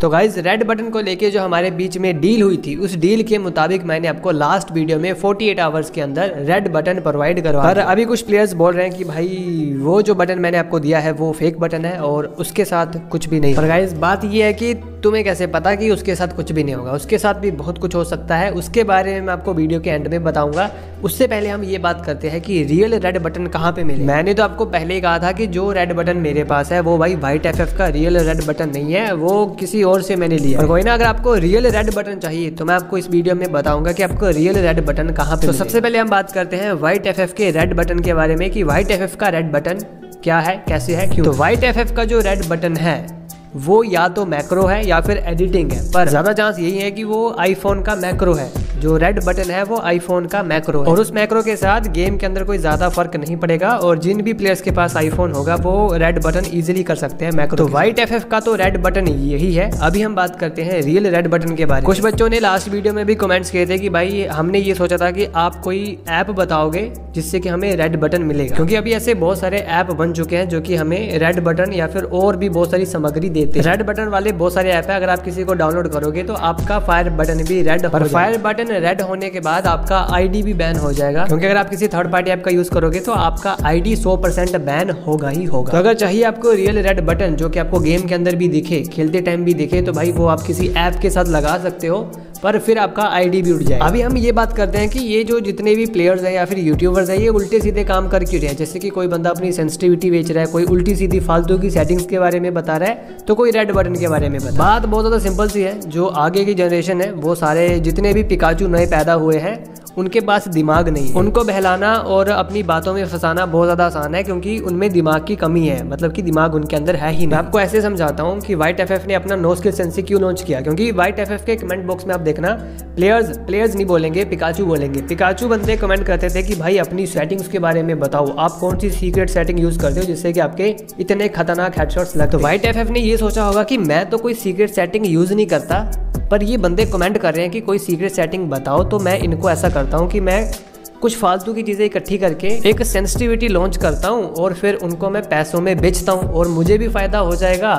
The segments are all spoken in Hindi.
तो गाइज़ रेड बटन को लेके जो हमारे बीच में डील हुई थी उस डील के मुताबिक मैंने आपको लास्ट वीडियो में 48 आवर्स के अंदर रेड बटन प्रोवाइड करवा पर अभी कुछ प्लेयर्स बोल रहे हैं कि भाई वो जो बटन मैंने आपको दिया है वो फेक बटन है और उसके साथ कुछ भी नहीं। पर गाइज़ बात ये है कि तुम्हें कैसे पता कि उसके साथ कुछ भी नहीं होगा? उसके साथ भी बहुत कुछ हो सकता है। उसके बारे में मैं आपको वीडियो के एंड में बताऊँगा। उससे पहले हम ये बात करते हैं कि रियल रेड बटन कहाँ पे मिले? मैंने तो आपको पहले ही कहा था कि जो रेड बटन मेरे पास है वो भाई व्हाइट एफ़ का रियल रेड बटन नहीं है। वो किसी और से मैंने लिया और कोई ना अगर आपको रियल रेड बटन चाहिए तो मैं आपको इस वीडियो में बताऊँगा कि आपको रियल रेड बटन कहाँ पे तो सबसे पहले हम बात करते हैं व्हाइट एफ़ के रेड बटन के बारे में कि व्हाइट एफ़ का रेड बटन क्या है कैसे है क्यों तो व्हाइट एफ़ का जो रेड बटन है वो या तो मैक्रो है या फिर एडिटिंग है। पर ज़्यादा चांस यही है कि वो आईफोन का मैक्रो है। जो रेड बटन है वो आईफोन का मैक्रो है। और उस मैक्रो के साथ गेम के अंदर कोई ज़्यादा फ़र्क नहीं पड़ेगा और जिन भी प्लेयर्स के पास आईफोन होगा वो रेड बटन इजीली कर सकते हैं मैक्रो तो व्हाइट एफ़ का तो रेड बटन यही है। अभी हम बात करते हैं रियल रेड बटन के बारे में। कुछ बच्चों ने लास्ट वीडियो में भी कमेंट्स किए थे कि भाई हमने ये सोचा था कि आप कोई ऐप बताओगे जिससे कि हमें रेड बटन मिलेगा। क्योंकि अभी ऐसे बहुत सारे ऐप बन चुके हैं जो कि हमें रेड बटन या फिर और भी बहुत सारी सामग्री देते हैं। रेड बटन वाले बहुत सारे ऐप है अगर आप किसी को डाउनलोड करोगे तो आपका फायर बटन भी रेड पर फायर बटन रेड होने के बाद आपका आईडी भी बैन हो जाएगा। क्योंकि अगर आप किसी थर्ड पार्टी ऐप का यूज़ करोगे तो आपका आईडी 100 परसेंट बैन होगा ही होगा। तो अगर चाहिए आपको रियल रेड बटन जो कि आपको गेम के अंदर भी दिखे, खेलते टाइम भी दिखे तो भाई वो आप किसी ऐप के साथ लगा सकते हो। पर फिर आपका आईडी भी उठ जाए अभी हम ये बात करते हैं कि ये जो जितने भी प्लेयर्स हैं या फिर यूट्यूबर्स हैं, ये उल्टे सीधे काम कर क्यों रहे हैं? जैसे कि कोई बंदा अपनी सेंसिटिविटी बेच रहा है, कोई उल्टी सीधी फालतू की सेटिंग्स के बारे में बता रहा है तो कोई रेड बटन के बारे में बता। बात बहुत ज़्यादा सिंपल सी है, जो आगे की जनरेशन है, वो सारे जितने भी पिकाचू नए पैदा हुए हैं उनके पास दिमाग नहीं है। उनको बहलाना और अपनी बातों में फंसाना बहुत ज़्यादा आसान है, क्योंकि उनमें दिमाग की कमी है। मतलब कि दिमाग उनके अंदर है ही नहीं। आपको ऐसे समझाता हूँ कि वाइट एफ़ ने अपना नो स्किल सेंसी क्यों लॉन्च किया। क्योंकि वाइट एफ़ के कमेंट बॉक्स में आप देखना प्लेयर्स प्लेयर्स नहीं बोलेंगे पिकाचू बोलेंगे। पिकाचू बंदे कमेंट करते थे कि, भाई, अपनी सेटिंग्स के बारे में बताओ। आप कौन सी सीक्रेट सेटिंग यूज़ करते हो जिससे कि आपके इतने खतरनाक हेडशॉट्स लगते तो वाइट एफ़ ने ये सोचा होगा कि मैं तो कोई सीक्रेट सेटिंग यूज़ नहीं करता। पर ये बंदे कमेंट कर रहे हैं कि कोई सीक्रेट सेटिंग बताओ तो मैं इनको ऐसा करता हूँ कि मैं कुछ फालतू की चीज़ें इकट्ठी करके एक सेंसिटिविटी लॉन्च करता हूँ और फिर उनको मैं पैसों में बेचता हूँ और मुझे भी फ़ायदा हो जाएगा।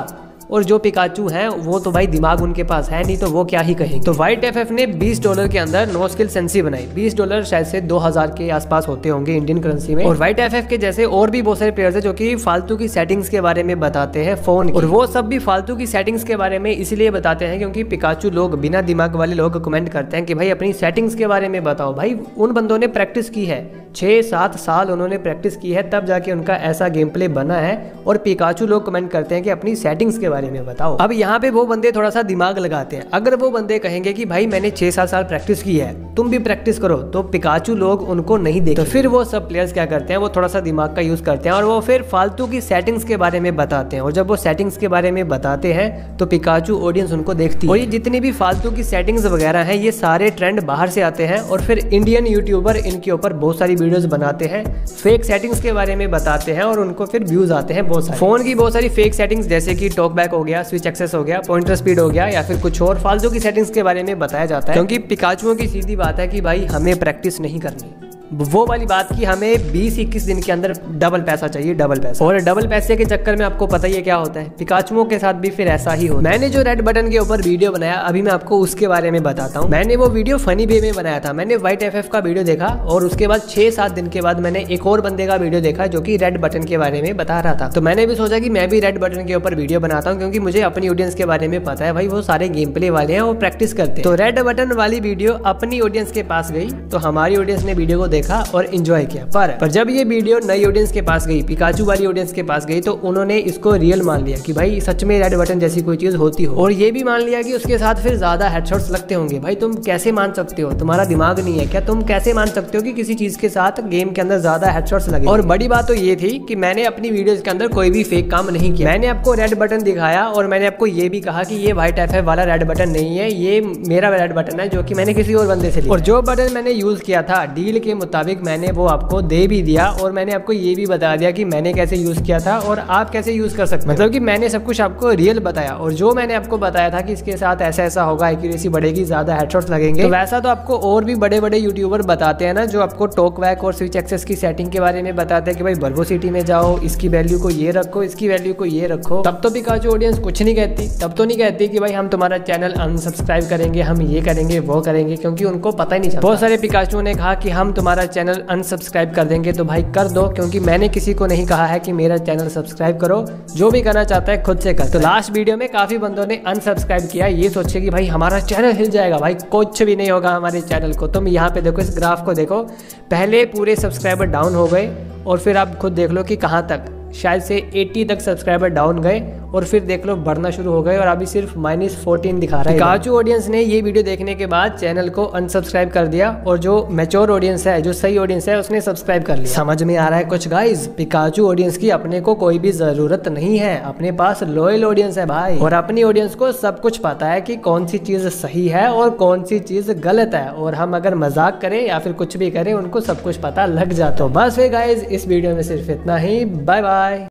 और जो पिकाचू हैं वो तो भाई दिमाग उनके पास है नहीं तो वो क्या ही कहेंगे। तो वाइट एफ़ ने 20 डॉलर के अंदर नो स्किल सेंसी बनाई। 20 डॉलर शायद से 2000 के आसपास होते होंगे इंडियन करेंसी में। और व्हाइट एफ़ के जैसे और भी बहुत सारे प्लेयर्स है जो कि फालतू की सेटिंग्स के बारे में बताते हैं फ़ोन और वो सब भी फालतू की सेटिंग्स के बारे में इसलिए बताते हैं क्योंकि पिकाचू लोग बिना दिमाग वाले लोग कमेंट करते हैं कि भाई अपनी सेटिंग्स के बारे में बताओ। भाई उन बंदों ने प्रैक्टिस की है। छः सात साल उन्होंने प्रैक्टिस की है तब जाके उनका ऐसा गेम प्ले बना है और पिकाचू लोग कमेंट करते हैं कि अपनी सेटिंग्स के बारे में बताओ। अब यहाँ पे वो बंदे थोड़ा सा दिमाग लगाते हैं। अगर वो बंदे कहेंगे कि भाई मैंने छह सात साल प्रैक्टिस की है तुम भी प्रैक्टिस करो तो पिकाचू लोग उनको नहीं देखते तो फिर वो सब प्लेयर्स क्या करते हैं? वो थोड़ा सा दिमाग का यूज़ करते हैं और वो फिर फालतू की सेटिंग्स के बारे में बताते हैं। और जब वो सेटिंग्स के बारे में बताते हैं तो पिकाचू ऑडियंस उनको देखती है। और ये जितनी भी फालतू की सेटिंग्स वगैरह हैं ये सारे ट्रेंड बाहर से आते हैं और फिर इंडियन यूट्यूबर इनके ऊपर बहुत सारी वीडियोस बनाते हैं फेक सेटिंग्स के बारे में बताते हैं और उनको फिर व्यूज़ आते हैं बहुत सारे। फ़ोन की बहुत सारी फेक सेटिंग्स जैसे कि टॉक बैक हो गया स्विच एक्सेस हो गया पॉइंटर स्पीड हो गया, या फिर कुछ और फालतू की सेटिंग्स के बारे में बताया जाता है। क्योंकि पिकाचुओं की सीधी बात है कि भाई, हमें प्रैक्टिस नहीं करनी। वो वाली बात की हमें 20-21 दिन के अंदर डबल पैसा चाहिए डबल पैसा। और डबल पैसे के चक्कर में आपको पता ही है क्या होता है। पिकाचुओं के साथ भी फिर ऐसा ही हो। मैंने जो रेड बटन के ऊपर वीडियो बनाया, अभी मैं आपको उसके बारे में बताता हूँ। मैंने वो वीडियो फनी वे में बनाया था। मैंने व्हाइट एफ़ का वीडियो देखा और उसके बाद छह सात दिन के बाद मैंने एक और बंदे का वीडियो देखा जो की रेड बटन के बारे में बता रहा था। तो मैंने भी सोचा कि मैं भी रेड बटन के ऊपर वीडियो बनाता हूँ क्योंकि मुझे अपनी ऑडियंस के बारे में पता है। भाई, वो सारे गेम प्ले वाले हैं, वो प्रैक्टिस करते तो रेड बटन वाली वीडियो अपनी ऑडियंस के पास गई। तो हमारी ऑडियंस ने वीडियो को देखा। और इंजॉय किया। पर पर जब ये वीडियो नई ऑडियंस के पास गई पिकाचू वाली ऑडियंस के पास गई तो उन्होंने इसको रियल मान लिया कि भाई, सच में रेड बटन जैसी कोई चीज़ होती हो। और ये भी मान लिया कि उसके साथ फिर ज़्यादा हेडशॉट्स लगते होंगे। भाई, तुम कैसे मान सकते हो? तुम्हारा दिमाग नहीं है क्या? तुम कैसे मान सकते हो कि किसी चीज़ के साथ गेम के अंदर ज़्यादा हेडशॉट्स लगे? और बड़ी बात तो ये थी कि मैंने अपनी वीडियोस के अंदर कोई भी फेक काम नहीं किया। मैंने आपको रेड बटन दिखाया और मैंने आपको ये भी कहा कि ये व्हाइट एफ़ वाला रेड बटन नहीं है, ये मेरा रेड बटन है, जो कि मैंने किसी और बंदे से लिया। और जो बटन मैंने यूज़ किया था डील के मुताबिक मैंने वो आपको दे भी दिया और मैंने आपको ये भी बता दिया कि मैंने कैसे यूज़ किया था और आप कैसे यूज़ कर सकते मतलब कि मैंने सब कुछ आपको रियल बताया और जो मैंने आपको बताया था कि इसके साथ ऐसा ऐसा होगा एक्यूरेसी बढ़ेगी ज़्यादा हेडशॉट्स लगेंगे। तो वैसा तो आपको और भी बड़े बड़े यूट्यूबर बताते हैं ना जो आपको टोक वैक और स्विच एक्सेस की सेटिंग के बारे में बताते हैं कि भाई बर्बो सिटी में जाओ इसकी वैल्यू को ये रखो इसकी वैल्यू को ये रखो। तब तो भी जो ऑडियंस कुछ नहीं कहती तब तो नहीं कहती कि भाई हम तुम्हारा चैनल अनसब्सक्राइब करेंगे हम ये करेंगे वो करेंगे क्योंकि उनको पता ही नहीं चलता। बहुत सारे पिकाचू ने कहा कि हम तुम्हारा चैनल अनसब्सक्राइब कर देंगे तो भाई कर दो, क्योंकि मैंने किसी को नहीं कहा है कि मेरा चैनल सब्सक्राइब करो। जो भी करना चाहता है खुद से कर। तो लास्ट वीडियो में काफ़ी बंदों ने अनसब्सक्राइब किया। ये सोचे कि भाई हमारा चैनल हिल जाएगा। भाई कुछ भी नहीं होगा हमारे चैनल को। तुम यहाँ पे देखो, इस ग्राफ को देखो। पहले पूरे सब्सक्राइबर डाउन हो गए, और फिर आप खुद देख लो कि कहाँ तक। शायद से 80 तक सब्सक्राइबर डाउन गए और फिर देख लो बढ़ना शुरू हो गए और अभी सिर्फ़ माइनस फोर्टीन दिखा रहा है काजू ऑडियंस ने ये वीडियो देखने के बाद चैनल को अनसब्सक्राइब कर दिया और जो मेच्योर ऑडियंस है जो सही ऑडियंस है उसने सब्सक्राइब कर लिया। समझ में आ रहा है कुछ गाइज़ पिकाचू ऑडियंस की अपने को कोई भी ज़रूरत नहीं है। अपने पास लॉयल ऑडियंस है भाई। और अपनी ऑडियंस को सब कुछ पता है कि कौन सी चीज़ सही है और कौन सी चीज़ गलत है। और हम अगर मज़ाक करें या फिर कुछ भी करें उनको सब कुछ पता लग जाता तो बस वे गाइज़ इस वीडियो में सिर्फ़ इतना ही। Bye bye